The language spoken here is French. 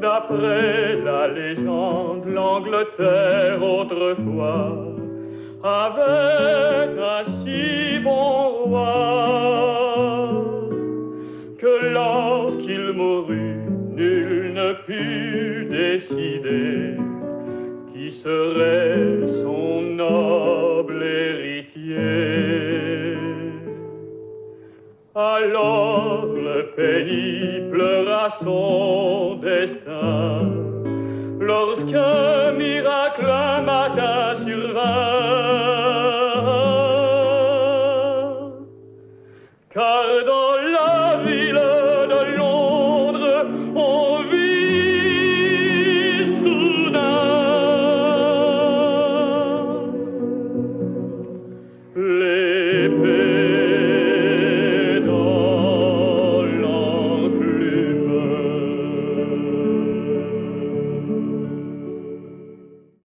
D'après la légende, l'Angleterre autrefois avait un si bon roi que lorsqu'il mourut, nul ne put décider qui serait son l'homme pénible son destin. Lorsqu'un miracle un matin survint, car dans la ville